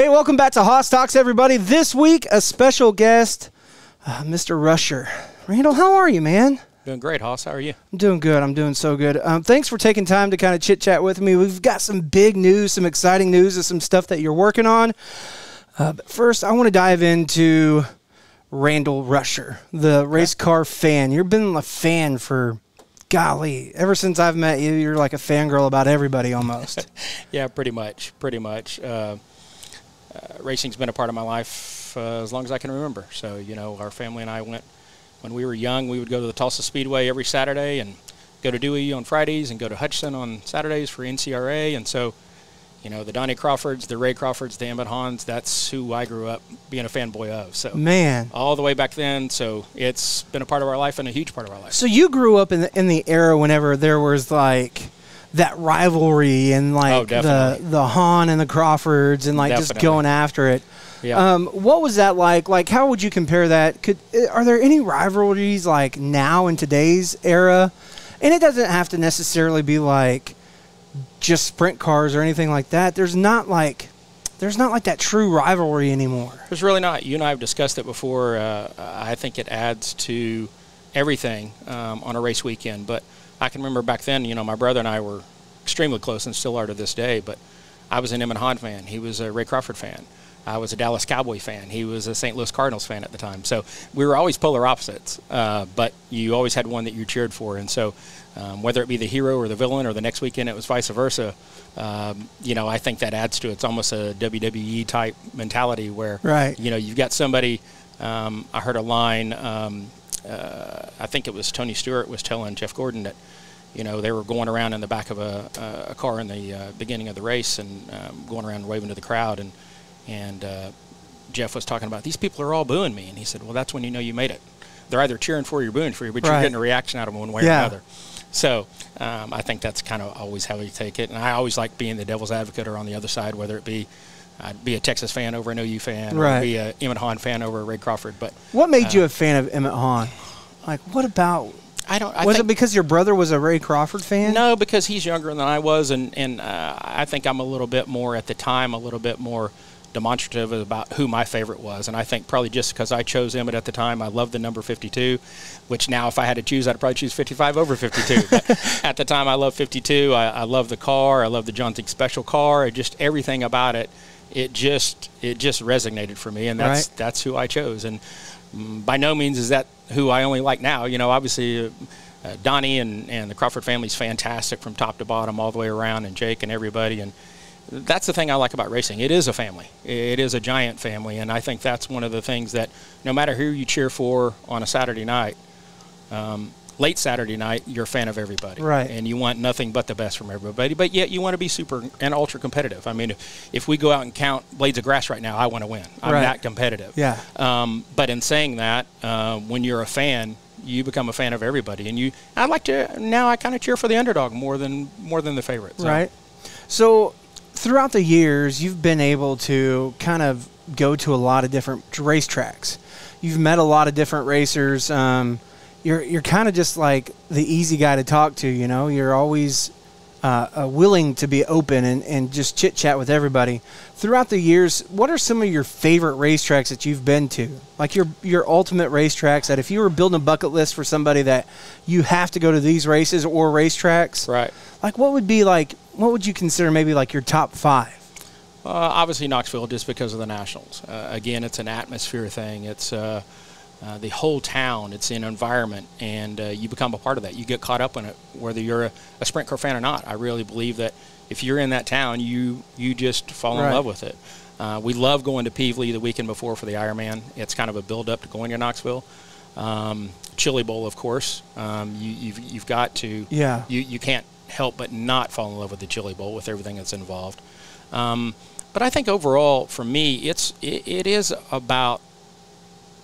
Hey, welcome back to Hoss Talks, everybody. This week, a special guest, uh, Mr. Rusher. Randall, how are you, man? Doing great, Hoss. How are you? I'm doing good. I'm doing so good. Um, thanks for taking time to kind of chit chat with me. We've got some big news, some exciting news, and some stuff that you're working on. Uh, but first, I want to dive into Randall Rusher, the race car fan. You've been a fan for, golly, ever since I've met you, you're like a fangirl about everybody almost. yeah, pretty much. Pretty much. Uh, uh, racing's been a part of my life uh, as long as I can remember. So, you know, our family and I went when we were young. We would go to the Tulsa Speedway every Saturday and go to Dewey on Fridays and go to Hutchinson on Saturdays for NCRA. And so, you know, the Donnie Crawfords, the Ray Crawfords, the Emmett Hahns, that's who I grew up being a fanboy of. So, man, all the way back then. So, it's been a part of our life and a huge part of our life. So, you grew up in the, in the era whenever there was like that rivalry and like oh, the the Hahn and the Crawfords and like definitely. just going after it. Yeah. Um, what was that like? Like, how would you compare that? Could are there any rivalries like now in today's era? And it doesn't have to necessarily be like just sprint cars or anything like that. There's not like there's not like that true rivalry anymore. There's really not. You and I have discussed it before. Uh, I think it adds to everything um, on a race weekend. But I can remember back then, you know, my brother and I were extremely close and still are to this day. But I was an Emmett Hahn fan. He was a Ray Crawford fan. I was a Dallas Cowboy fan. He was a St. Louis Cardinals fan at the time. So we were always polar opposites, uh, but you always had one that you cheered for. And so um, whether it be the hero or the villain, or the next weekend it was vice versa, um, you know, I think that adds to it. It's almost a WWE type mentality where, right. you know, you've got somebody. Um, I heard a line. Uh, I think it was Tony Stewart was telling Jeff Gordon that you know, they were going around in the back of a, a car in the uh, beginning of the race and um, going around waving to the crowd. And and uh, Jeff was talking about these people are all booing me, and he said, "Well, that's when you know you made it. They're either cheering for you or booing for you, but right. you're getting a reaction out of them one way yeah. or another." So um, I think that's kind of always how we take it, and I always like being the devil's advocate or on the other side, whether it be. I'd be a Texas fan over an OU fan, right. or be a Emmett Hahn fan over a Ray Crawford. But what made uh, you a fan of Emmett Hahn? Like, what about I don't. I was it because your brother was a Ray Crawford fan? No, because he's younger than I was, and and uh, I think I'm a little bit more at the time, a little bit more demonstrative about who my favorite was. And I think probably just because I chose Emmett at the time, I loved the number 52, which now if I had to choose, I'd probably choose 55 over 52. but at the time, I loved 52. I, I love the car. I love the John Thing Special car. Just everything about it. It just it just resonated for me, and that's right. that's who I chose. And um, by no means is that who I only like now. You know, obviously. Uh, uh, Donnie and, and the Crawford family is fantastic from top to bottom, all the way around, and Jake and everybody. And that's the thing I like about racing. It is a family. It is a giant family, and I think that's one of the things that no matter who you cheer for on a Saturday night, um, late Saturday night, you're a fan of everybody, right? And you want nothing but the best from everybody, but yet you want to be super and ultra competitive. I mean, if, if we go out and count blades of grass right now, I want to win. I'm right. that competitive. Yeah. Um, but in saying that, uh, when you're a fan, you become a fan of everybody, and you. I like to now. I kind of cheer for the underdog more than more than the favorite. So. Right. So throughout the years, you've been able to kind of go to a lot of different racetracks. You've met a lot of different racers. Um, you're you're kind of just like the easy guy to talk to. You know, you're always uh, uh, willing to be open and, and just chit chat with everybody. Throughout the years, what are some of your favorite racetracks that you've been to? Like your your ultimate racetracks that if you were building a bucket list for somebody that you have to go to these races or racetracks, right? Like what would be like what would you consider maybe like your top five? Uh, obviously Knoxville, just because of the Nationals. Uh, again, it's an atmosphere thing. It's uh, the whole town. It's an environment, and uh, you become a part of that. You get caught up in it, whether you're a, a, sprint car fan or not. I really believe that if you're in that town, you you just fall in love with it. Uh, we love going to Pevely the weekend before for the Ironman. It's kind of a build up to going to Knoxville. Um, Chili Bowl, of course. Um, you, you've you've got to. Yeah. You you can't help but not fall in love with the Chili Bowl with everything that's involved. Um, but I think overall, for me, it's it, it is about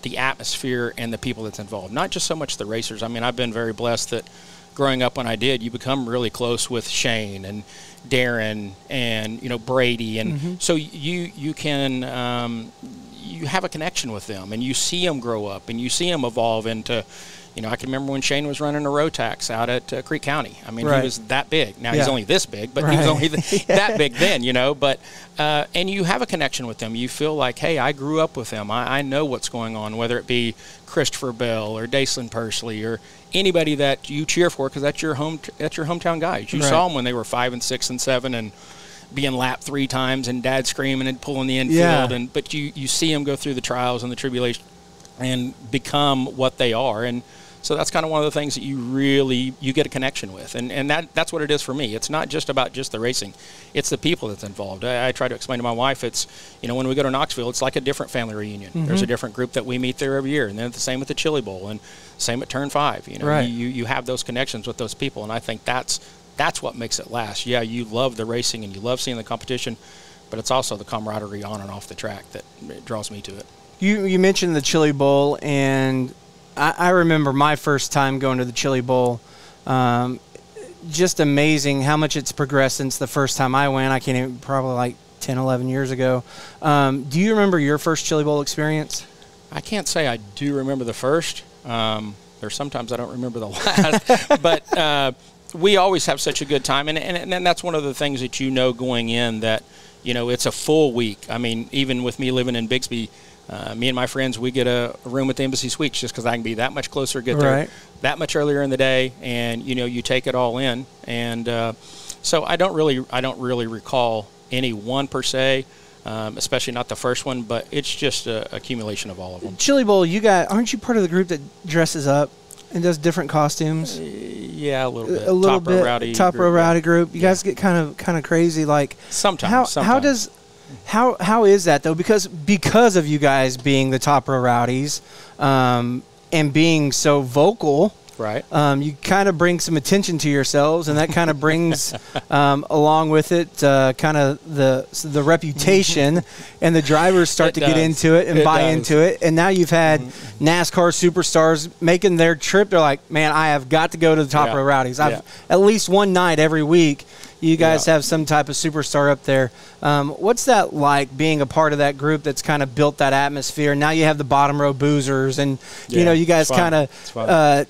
the atmosphere and the people that's involved. Not just so much the racers. I mean, I've been very blessed that growing up when I did, you become really close with Shane and Darren and you know Brady, and mm-hmm. so you you can um, you have a connection with them, and you see them grow up, and you see them evolve into You know, I can remember when Shane was running a Rotax out at uh, Creek County. I mean, Right. he was that big. Now Yeah. he's only this big, but he was only th- that big then. You know, but uh, and you have a connection with them. You feel like, hey, I grew up with them. I, I know what's going on, whether it be Christopher Bell or Daison Pursley or anybody that you cheer for because that's your home that's your hometown guys. You Right. saw them when they were five and six and seven and being lapped three times and dad screaming and pulling the infield Yeah. and but you you see them go through the trials and the tribulation and become what they are and so that's kind of one of the things that you really you get a connection with. And and that that's what it is for me. It's not just about just the racing. It's the people that's involved. I, I try to explain to my wife it's you know when we go to knoxville it's like a different family reunion. Mm-hmm. There's a different group that we meet there every year. And then the same with the chili bowl and same at turn five you know. Right. you, you have those connections with those people. And i think that's that's what makes it last. Yeah you love the racing and you love seeing the competition but it's also the camaraderie on and off the track that draws me to it. You you mentioned the Chili Bowl, and I, I remember my first time going to the Chili Bowl. Um, just amazing how much it's progressed since the first time I went. I can't even probably like 10, 11 years ago. Um, do you remember your first Chili Bowl experience? I can't say I do remember the first. Um, there's sometimes I don't remember the last, but uh, we always have such a good time, and, and and that's one of the things that you know going in that you know it's a full week. I mean, even with me living in Bixby, uh, me and my friends we get a room at the Embassy Suites just because I can be that much closer, get there Right. that much earlier in the day, and you know you take it all in, and uh, so I don't really I don't really recall any one per se. Um, especially not the first one, but it's just a accumulation of all of them. Chili Bowl, you got aren't you part of the group that dresses up and does different costumes? Yeah, a little bit. a little Top row bit rowdy. top row group, yeah. rowdy group. You Yeah. guys get kind of kind of crazy. Like Sometimes. how sometimes. how does how how is that though? Because because of you guys being the top row rowdies, um, and being so vocal. right? Um, you kind of bring some attention to yourselves, and that kind of brings um, along with it uh, kind of the the reputation, and the drivers start It to get into it and It buy does. into it. And now you've had NASCAR superstars making their trip. They're like, "Man, I have got to go to the top Yeah. row rowdies." I've Yeah. at least one night every week. You guys Yeah. have some type of superstar up there. Um, what's that like being a part of that group that's kind of built that atmosphere? Now you have the bottom row boozers, and you know you guys kind of uh,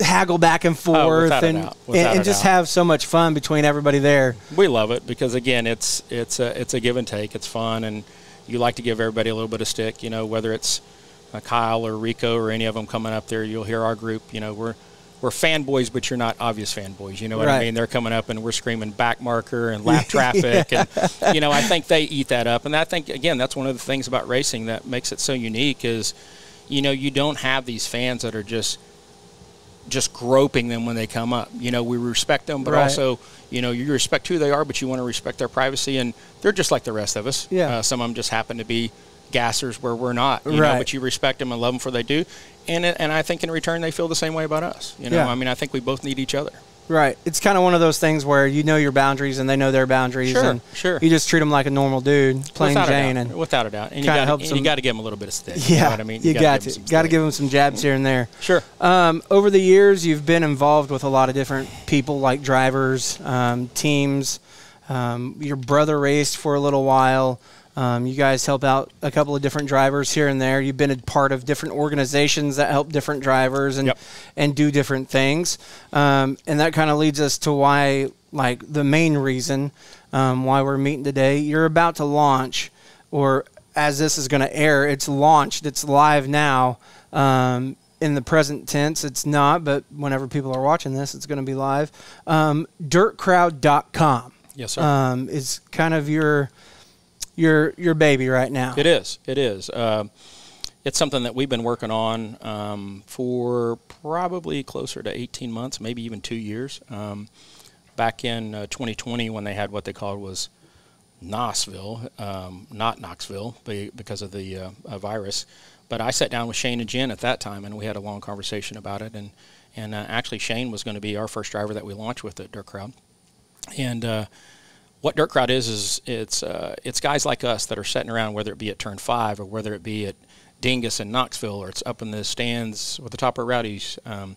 haggle back and forth Oh, and, and, and just have so much fun between everybody there. we love it because again, it's it's a it's a give and take. It's fun, and you like to give everybody a little bit of stick. You know, whether it's uh, Kyle or Rico or any of them coming up there, you'll hear our group. You know, we're we're fanboys, but you're not obvious fanboys. You know what Right. I mean? They're coming up and we're screaming back marker and lap traffic, and you know, I think they eat that up. And I think again, that's one of the things about racing that makes it so unique is, you know, you don't have these fans that are just just groping them when they come up. You know, we respect them, but Right. also, you know, you respect who they are, but you want to respect their privacy, and they're just like the rest of us. Yeah. Uh, some of them just happen to be gassers where we're not. You Right. know, but you respect them and love them for what they do, and and I think in return they feel the same way about us. You know, Yeah. I mean, I think we both need each other. Right. It's kind of one of those things where you know your boundaries and they know their boundaries. Sure, and sure. You just treat them like a normal dude, plain without Jane, a doubt. and without a doubt, and you got and you got to give them a little bit of stick. yeah, you know what I mean. you, gotta got to got to give them some jabs here and there. Sure. Um, over the years, you've been involved with a lot of different people, like drivers, um, teams. Um, your brother raced for a little while. Um, you guys help out a couple of different drivers here and there. You've been a part of different organizations that help different drivers and Yep. and do different things. Um, and that kind of leads us to why, like, the main reason um, why we're meeting today. You're about to launch, or as this is going to air, it's launched. It's live now. Um, in the present tense, it's not, but whenever people are watching this, it's going to be live. Um, dirtcrowd.com Yes, sir. um, is kind of your your your baby right now. It is. It is. Um it's something that we've been working on um, for probably closer to 18 months, maybe even two years. Um, back in uh, 2020, when they had what they called was Knoxville, um, not Knoxville, because of the uh, uh, virus. But I sat down with Shane and Jen at that time, and we had a long conversation about it. And and uh, actually, Shane was going to be our first driver that we launched with at Dirt Crowd. And uh, what Dirt Crowd is is it's uh, it's guys like us that are sitting around, whether it be at Turn Five or whether it be at Dingus in Knoxville, or it's up in the stands with the top of rowdies, um,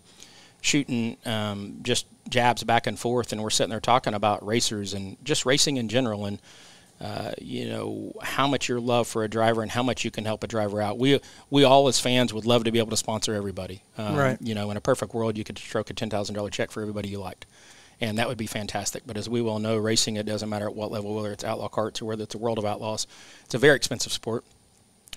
shooting um, just jabs back and forth, and we're sitting there talking about racers and just racing in general. And uh, you know how much your love for a driver and how much you can help a driver out. We we all as fans would love to be able to sponsor everybody. Um, right. You know, in a perfect world, you could stroke a ten thousand dollar check for everybody you liked, and that would be fantastic. But as we well know, racing it doesn't matter at what level, whether it's outlaw karts or whether it's a world of outlaws, it's a very expensive sport.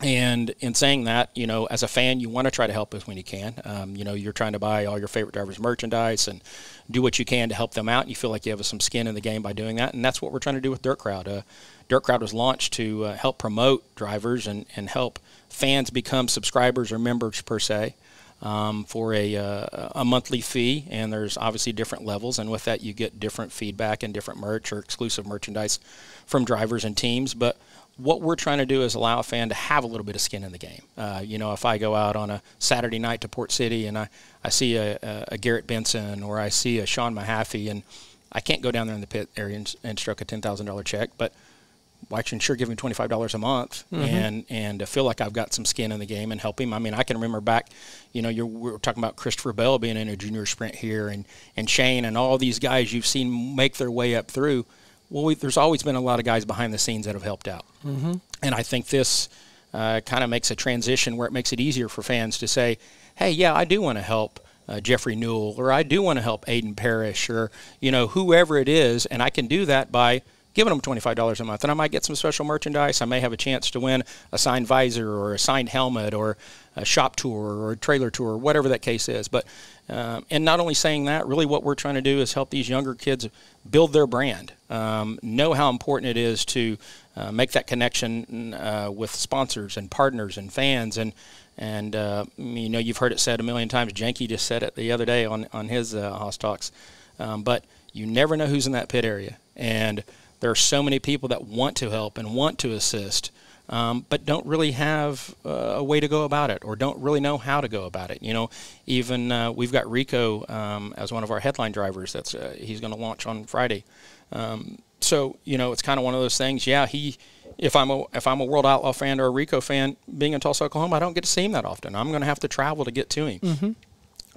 And in saying that, you know, as a fan, you want to try to help us when you can. Um, you know, you're trying to buy all your favorite drivers' merchandise and do what you can to help them out. And you feel like you have some skin in the game by doing that. And that's what we're trying to do with Dirt Crowd. Uh, Dirt Crowd was launched to uh, help promote drivers and, and help fans become subscribers or members per se. Um, for a, uh, a monthly fee, and there's obviously different levels, and with that you get different feedback and different merch or exclusive merchandise from drivers and teams. But what we're trying to do is allow a fan to have a little bit of skin in the game. Uh, you know, if I go out on a Saturday night to Port City and I, I see a, a, Garrett Benson or I see a Sean Mahaffey, and I can't go down there in the pit area and, and stroke a $10,000 check, but can sure give him twenty five dollars a month mm-hmm. and and feel like I've got some skin in the game and help him. I mean, I can remember back, you know, you're we are talking about Christopher Bell being in a junior sprint here, and and Shane and all these guys you've seen make their way up through well, we, there's always been a lot of guys behind the scenes that have helped out. Mm-hmm. And I think this uh, kind of makes a transition where it makes it easier for fans to say, hey, yeah, I do want to help uh, Jeffrey Newell, or I do want to help Aiden Parrish, or, you know, whoever it is. And I can do that by giving them $25 a month. And I might get some special merchandise. I may have a chance to win a signed visor or a signed helmet or a shop tour or a trailer tour, whatever that case is. But um, and not only saying that, really what we're trying to do is help these younger kids build their brand, um, know how important it is to uh, make that connection uh, with sponsors and partners and fans and and uh, you know you've heard it said a million times. Janky just said it the other day on on his uh, Hoss talks, um, but you never know who's in that pit area, and there are so many people that want to help and want to assist um, but don't really have uh, a way to go about it or don't really know how to go about it. You know, even uh, we've got Rico um, as one of our headline drivers. That's uh, he's going to launch on Friday. Um, so you know, it's kind of one of those things. Yeah, he. If I'm a if I'm a World Outlaw fan or a Rico fan, being in Tulsa, Oklahoma, I don't get to see him that often. I'm going to have to travel to get to him. Mm-hmm.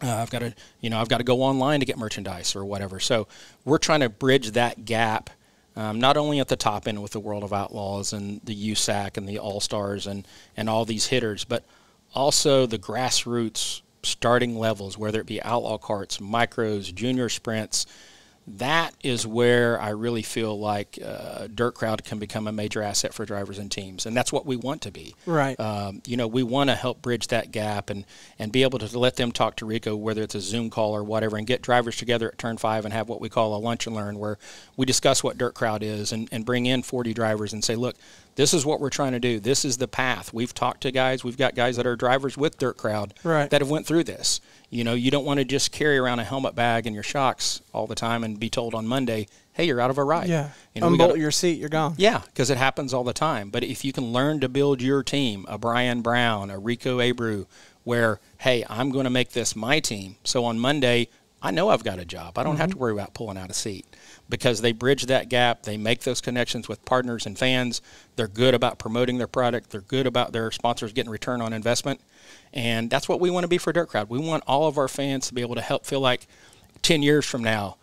Uh, I've got to, you know, I've got to go online to get merchandise or whatever. So we're trying to bridge that gap um, not only at the top end with the World of Outlaws and the USAC and the All Stars and, and all these hitters, but also the grassroots starting levels, whether it be outlaw karts, micros, junior sprints, that is where I really feel like uh, Dirt Crowd can become a major asset for drivers and teams, and that's what we want to be. Right. Um, you know, we want to help bridge that gap and and be able to let them talk to Rico, whether it's a Zoom call or whatever, and get drivers together at Turn Five and have what we call a lunch and learn, where we discuss what Dirt Crowd is and, and bring in 40 drivers and say, look, this is what we're trying to do. This is the path. We've talked to guys. We've got guys that are drivers with Dirt Crowd right. that have went through this. You know, you don't want to just carry around a helmet bag and your shocks all the time and be told on Monday, "Hey, you're out of a ride." Yeah. You know, Unbolt gotta, your seat. You're gone. Yeah, because it happens all the time. But if you can learn to build your team, a Brian Brown, a Rico Abreu, where hey, I'm going to make this my team. So on Monday, I know I've got a job. I don't mm-hmm. have to worry about pulling out a seat because they bridge that gap. They make those connections with partners and fans. They're good about promoting their product. They're good about their sponsors getting return on investment. And that's what we want to be for Dirt Crowd. We want all of our fans to be able to help feel like 10 years from now,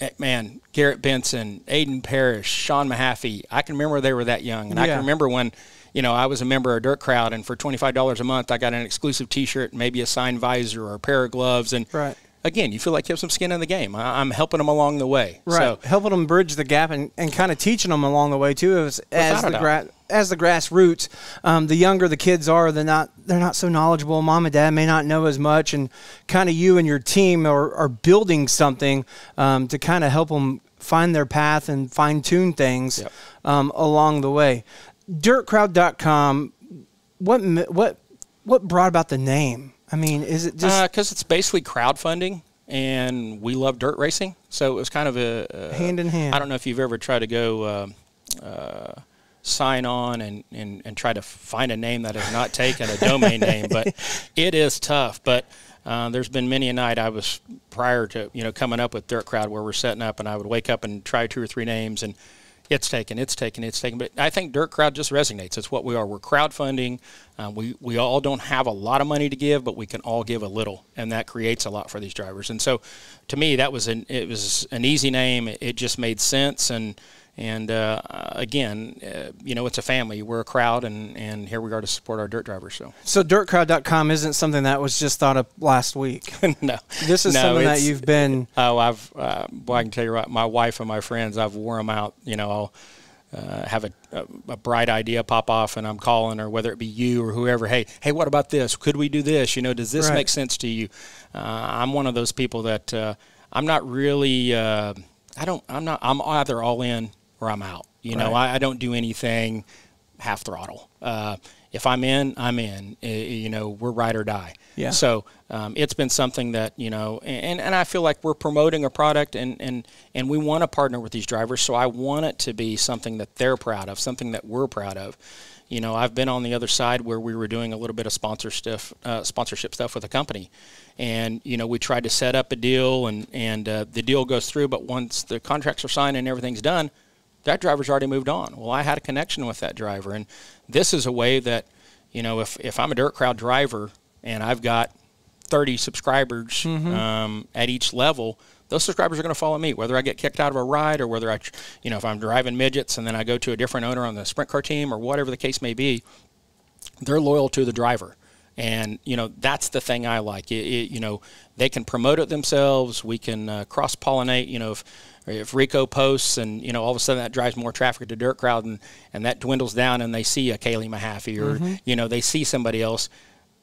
eh, man, Garrett Benson, Aiden Parrish, Sean Mahaffey, I can remember they were that young. And yeah. I can remember when, you know, I was a member of Dirt Crowd and for $25 a month, I got an exclusive t-shirt, maybe a signed visor or a pair of gloves. And right again, you feel like you have some skin in the game. I, am helping them along the way. Right, so, helping them bridge the gap and, and kind of teaching them along the way too. As, as the gra- as the grassroots, um, the younger the kids are, they're not they're not so knowledgeable. Mom and dad may not know as much, and kind of you and your team are, are building something um, to kind of help them find their path and fine tune things yep. um, along the way. Dirtcrowd.com. What what what brought about the name? I mean, is it just because uh, it's basically crowdfunding, and we love dirt racing, so it was kind of a, a hand in hand. I don't know if you've ever tried to go. Uh, uh, sign on and, and, and try to find a name that is not taken a domain name, but it is tough. But uh, there's been many a night I was prior to you know coming up with Dirt Crowd where we're setting up, and I would wake up and try two or three names, and it's taken, it's taken, it's taken. But I think Dirt Crowd just resonates. It's what we are. We're crowdfunding. Uh, we we all don't have a lot of money to give, but we can all give a little, and that creates a lot for these drivers. And so, to me, that was an it was an easy name. It, it just made sense, and And uh, again, uh, you know, it's a family. We're a crowd, and, and here we are to support our dirt drivers. So, so dirtcrowd.com isn't something that was just thought of last week. no, this is no, something that you've been. Oh, I've. Uh, well, I can tell you what, my wife and my friends, I've wore them out. You know, I'll uh, have a, a, a, bright idea pop off, and I'm calling, or whether it be you or whoever. Hey, hey, what about this? Could we do this? You know, does this right. make sense to you? Uh, I'm one of those people that uh, I'm not really. Uh, I don't. I'm not. I'm either all in or I'm out. You know, I, I, don't do anything half throttle. Uh, if I'm in, I'm in. you know, we're ride or die. Yeah. So um, it's been something that you know, and, and I feel like we're promoting a product, and and and we want to partner with these drivers. So I want it to be something that they're proud of, something that we're proud of. You know, I've been on the other side where we were doing a little bit of sponsor stuff, uh, sponsorship stuff with a company, and you know, we tried to set up a deal, and and uh, the deal goes through, but once the contracts are signed and everything's done that driver's already moved on. Well, I had a connection with that driver, and this is a way that, you know, if if I'm a dirt crowd driver and I've got 30 subscribers mm-hmm. um, at each level, those subscribers are going to follow me, whether I get kicked out of a ride or whether I, you know, if I'm driving midgets and then I go to a different owner on the sprint car team or whatever the case may be, they're loyal to the driver. And you know that's the thing I like. It, it, you know they can promote it themselves. We can uh, cross pollinate. You know if if Rico posts and you know all of a sudden that drives more traffic to Dirt Crowd and, and that dwindles down and they see a Kaylee Mahaffey or mm-hmm. you know they see somebody else,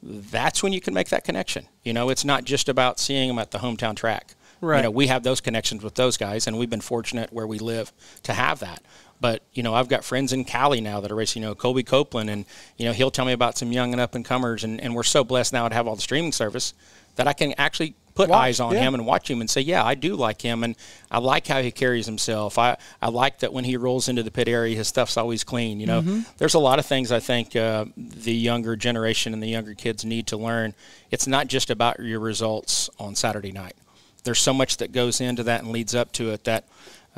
that's when you can make that connection. You know, it's not just about seeing them at the hometown track. Right. You know, we have those connections with those guys, and we've been fortunate where we live to have that. But you know, I've got friends in Cali now that are racing. You know, Colby Copeland, and you know, he'll tell me about some young and up and comers, and, and we're so blessed now to have all the streaming service that I can actually put watch, eyes on yeah. him and watch him and say, yeah, I do like him, and I like how he carries himself. I, I like that when he rolls into the pit area, his stuff's always clean. You know, mm-hmm. there's a lot of things I think uh, the younger generation and the younger kids need to learn. It's not just about your results on Saturday night. There's so much that goes into that and leads up to it that.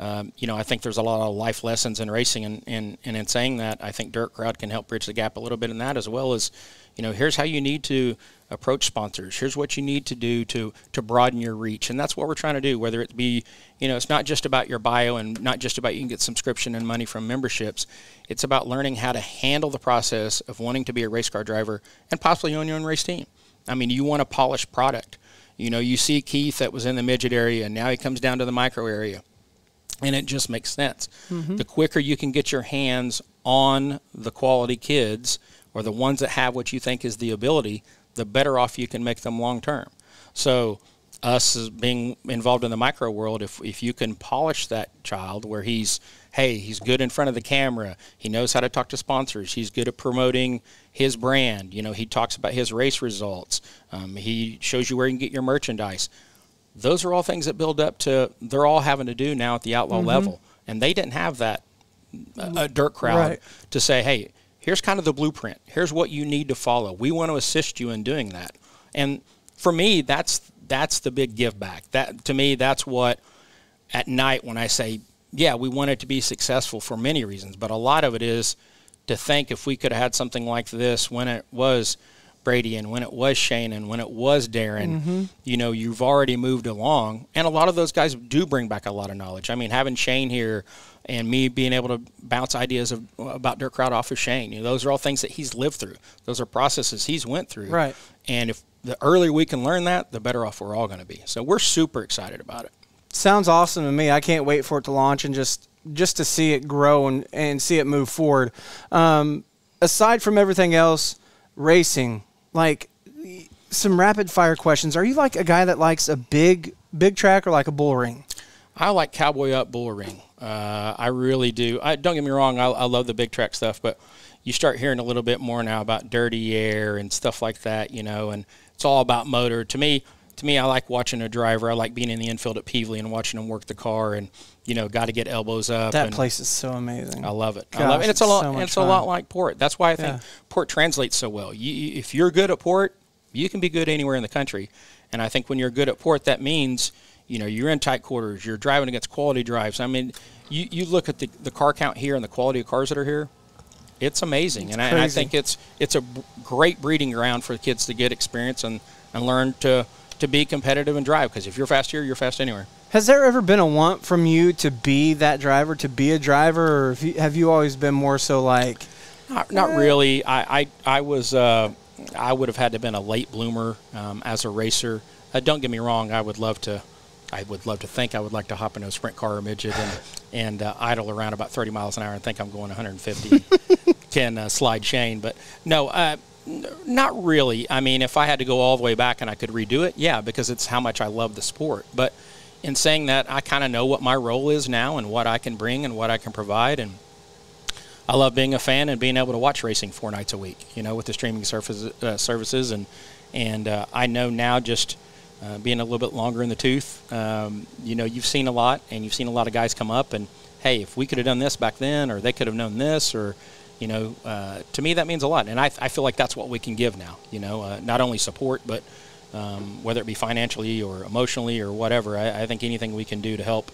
Um, you know, I think there's a lot of life lessons in racing, and, and, and in saying that, I think Dirt Crowd can help bridge the gap a little bit in that, as well as, you know, here's how you need to approach sponsors. Here's what you need to do to to broaden your reach, and that's what we're trying to do. Whether it be, you know, it's not just about your bio and not just about you can get subscription and money from memberships. It's about learning how to handle the process of wanting to be a race car driver and possibly own your own race team. I mean, you want a polished product. You know, you see Keith that was in the midget area, and now he comes down to the micro area, and it just makes sense. Mm-hmm. The quicker you can get your hands on the quality kids or the ones that have what you think is the ability, the better off you can make them long term. So, us as being involved in the micro world, if, if you can polish that child where he's, hey, he's good in front of the camera, he knows how to talk to sponsors, he's good at promoting his brand, you know, he talks about his race results, um, he shows you where you can get your merchandise. Those are all things that build up to, they're all having to do now at the outlaw mm-hmm. level. And they didn't have that uh, dirt crowd right. to say, hey, here's kind of the blueprint. Here's what you need to follow. We want to assist you in doing that. And for me, that's that's the big give back. That to me, that's what at night when I say, yeah, we want it to be successful for many reasons, but a lot of it is to think if we could have had something like this when it was Brady and when it was Shane and when it was Darren, mm-hmm. you know, you've already moved along. And a lot of those guys do bring back a lot of knowledge. I mean, having Shane here and me being able to bounce ideas of, about Dirt Crowd off of Shane, you know, those are all things that he's lived through. Those are processes he's went through. Right. And if the earlier we can learn that, the better off we're all going to be. So we're super excited about it. Sounds awesome to me. I can't wait for it to launch and just just to see it grow and, and see it move forward. Um, aside from everything else, racing, like some rapid fire questions. Are you like a guy that likes a big big track or like a bull ring? I like cowboy up bull ring. Uh, I really do. I, don't get me wrong. I, I love the big track stuff, but you start hearing a little bit more now about dirty air and stuff like that. You know, and it's all about motor. To me, to me, I like watching a driver. I like being in the infield at Pevely and watching them work the car, and you know, got to get elbows up. That place is so amazing. I love it. Gosh, I love it. And it's, it's a lot. So it's fun. a lot like port. That's why I think yeah. port translates so well. You, if you're good at port, you can be good anywhere in the country. And I think when you're good at port, that means you know you're in tight quarters. You're driving against quality drives. I mean, you, you look at the, the car count here and the quality of cars that are here. It's amazing, it's and, I, and I think it's it's a great breeding ground for kids to get experience and, and learn to to be competitive and drive. Because if you're fast here, you're fast anywhere. Has there ever been a want from you to be that driver, to be a driver, or have you, have you always been more so like? Not, not really. I, I, I was uh, I would have had to have been a late bloomer um, as a racer. Uh, don't get me wrong. I would love to. I would love to think I would like to hop into a sprint car or midget and, and uh, idle around about 30 miles an hour and think I'm going 150. can uh, slide Shane, but no, uh, not really. I mean, if I had to go all the way back and I could redo it, yeah, because it's how much I love the sport. But in saying that, I kind of know what my role is now and what I can bring and what I can provide, and I love being a fan and being able to watch racing four nights a week. You know, with the streaming services, uh, services and and uh, I know now just. Uh, being a little bit longer in the tooth, um, you know, you've seen a lot, and you've seen a lot of guys come up, and hey, if we could have done this back then, or they could have known this, or you know, uh, to me that means a lot, and I, I feel like that's what we can give now. You know, uh, not only support, but um, whether it be financially or emotionally or whatever. I, I think anything we can do to help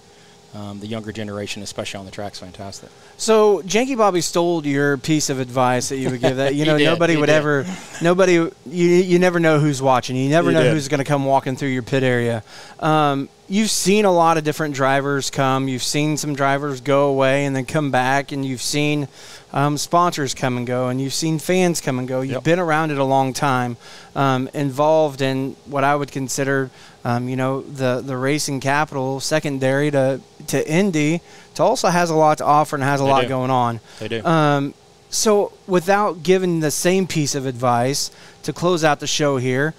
um, the younger generation, especially on the track, is fantastic. So Janky Bobby stole your piece of advice that you would give that you know did, nobody would did. ever nobody you you never know who's watching you never He know did. who's going to come walking through your pit area. Um, you've seen a lot of different drivers come. You've seen some drivers go away and then come back, and you've seen um, sponsors come and go, and you've seen fans come and go. You've Yep. been around it a long time, um, involved in what I would consider, um, you know, the the racing capital, secondary to to Indy. Tulsa has a lot to offer and has a They lot do. going on. They do. Um, so, without giving the same piece of advice to close out the show here,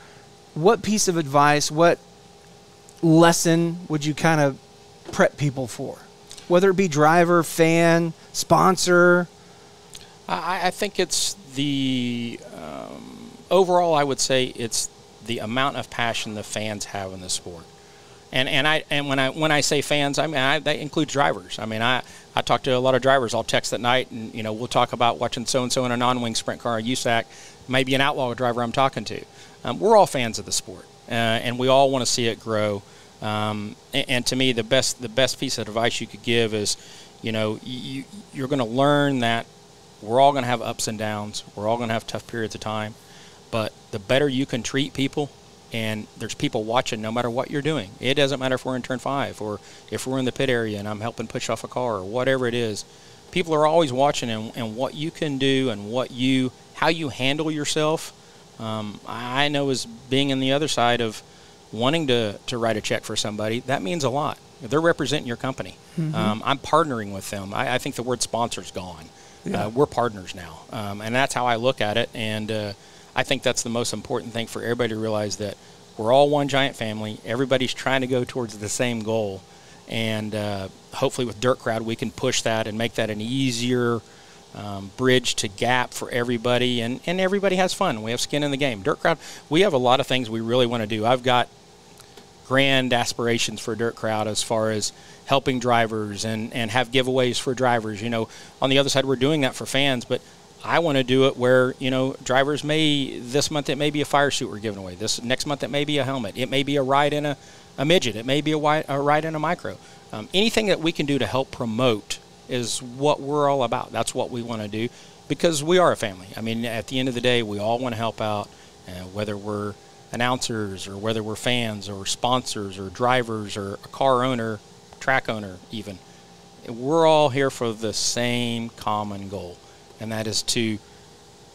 what piece of advice, what lesson would you kind of prep people for? Whether it be driver, fan, sponsor. I, I think it's the um, overall. I would say it's the amount of passion the fans have in the sport, and and I and when I when I say fans, I mean I, that includes drivers. I mean I I talk to a lot of drivers. I'll text at night, and you know we'll talk about watching so and so in a non-wing sprint car, a USAC, maybe an outlaw driver I'm talking to. Um, we're all fans of the sport, uh, and we all want to see it grow. Um, and, and to me, the best the best piece of advice you could give is, you know, you, you're going to learn that we're all going to have ups and downs. We're all going to have tough periods of time. But the better you can treat people, and there's people watching no matter what you're doing. It doesn't matter if we're in turn five or if we're in the pit area and I'm helping push off a car or whatever it is. People are always watching, and, and what you can do and what you, how you handle yourself. Um, I know as being on the other side of wanting to, to write a check for somebody, that means a lot. They're representing your company. Um, I'm partnering with them. I, I think the word sponsor's gone. Uh, we're partners now, um, and that's how I look at it. And uh, I think that's the most important thing for everybody to realize that we're all one giant family. Everybody's trying to go towards the same goal, and uh, hopefully with Dirt Crowd we can push that and make that an easier um, bridge to gap for everybody, and, and everybody has fun. We have skin in the game. Dirt Crowd, we have a lot of things we really want to do. I've got grand aspirations for Dirt Crowd as far as helping drivers and, and have giveaways for drivers. You know, on the other side, we're doing that for fans, but I want to do it where, you know, drivers may, this month it may be a fire suit we're giving away. This next month it may be a helmet. It may be a ride in a, a midget. It may be a, a ride in a micro. Um, anything that we can do to help promote is what we're all about. That's what we want to do because we are a family. I mean, at the end of the day, we all want to help out, uh, whether we're announcers or whether we're fans or sponsors or drivers or a car owner, track owner, even. We're all here for the same common goal, and that is to.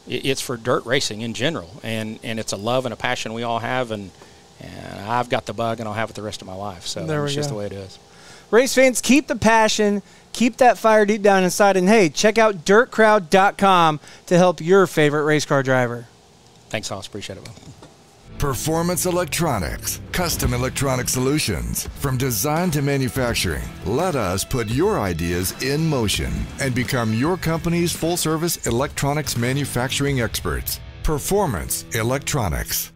It's for dirt racing in general, and, and it's a love and a passion we all have, and, and I've got the bug, and I'll have it the rest of my life. So There it's just the way it is. Race fans, keep the passion, keep that fire deep down inside, and hey, check out dirtcrowd.com to help your favorite race car driver. Thanks, Hoss. Appreciate it. Will. Performance Electronics, custom electronic solutions. From design to manufacturing, let us put your ideas in motion and become your company's full service electronics manufacturing experts. Performance Electronics.